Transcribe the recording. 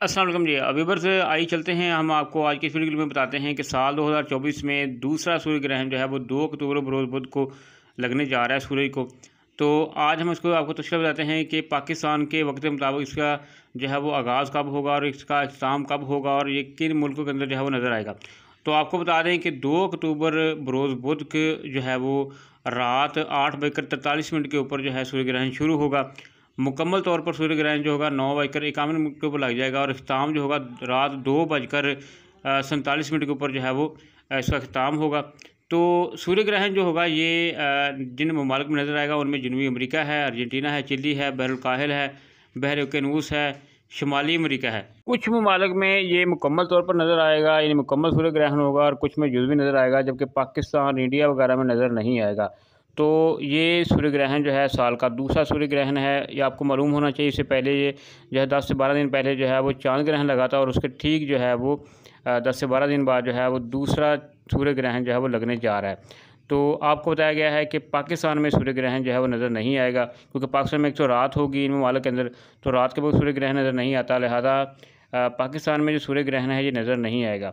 السلام علیکم جی۔ ابھی سے آئی چلتے ہیں۔ ہم آپ کو آج کی اس ویڈیو میں بتاتے ہیں کہ سال دو ہزار چوبیس میں دوسرا سورج گرہن جو ہے وہ دو اکتوبر بروز بدھ کو لگنے جا رہا ہے سورج کو۔ تو آج ہم اس کو آپ کو تشکیل بتاتے ہیں کہ پاکستان کے وقت کے مطابق اس کا جو ہے وہ آغاز کب ہوگا اور اس کا اختتام کب ہوگا اور یہ کن ملکوں کے اندر جو ہے وہ نظر آئے گا۔ تو آپ کو بتا دیں کہ دو اکتوبر بروز بدھ جو ہے وہ رات آٹھ بج کر ترتالیس منٹ کے اوپر جو ہے سورج گرہن شروع ہوگا۔ مکمل طور پر سوریہ گرہن جو ہوگا نو بج کر اکاون منٹ کے اوپر لگ جائے گا اور اختتام جو ہوگا رات دو بج کر سنتالیس منٹ کے اوپر جو ہے وہ اس کا اختتام ہوگا۔ تو سوریہ گرہن جو ہوگا، یہ جن ممالک میں نظر آئے گا، ان میں جنوبی امریکہ ہے، ارجنٹینا ہے، چلی ہے، بحر القاہل ہے، بحر کنوس ہے، شمالی امریکہ ہے۔ کچھ ممالک میں یہ مکمل طور پر نظر آئے گا یعنی مکمل سوریہ گرہن ہوگا اور کچھ میں جزوی نظر آئے گا، جبکہ پاکستان انڈیا وغیرہ میں نظر نہیں آئے گا۔ تو یہ سوریہ گرہن جو ہے سال کا دوسرا سوریہ گرہن ہے، یہ آپ کو معلوم ہونا چاہیے، اس سے پہلے یہ جو ہے دس سے بارہ دن پہلے جو ہے وہ چاند گرہن لگا تھا اور اس کے ٹھیک جو ہے وہ دس سے بارہ دن بعد جو ہے وہ دوسرا سوریہ گرہن جو ہے وہ لگنے جا رہا ہے۔ تو آپ کو بتایا گیا ہے کہ پاکستان میں سوریہ گرہن جو ہے وہ نظر نہیں آئے گا، کیونکہ پاکستان میں ایک تو رات ہوگی ان ممالک کے اندر، تو رات کے بعد سوریہ گرہن نظر نہیں آتا، لہذا پاکستان میں جو سوریہ گرہن ہے یہ نظر نہیں آئے گا۔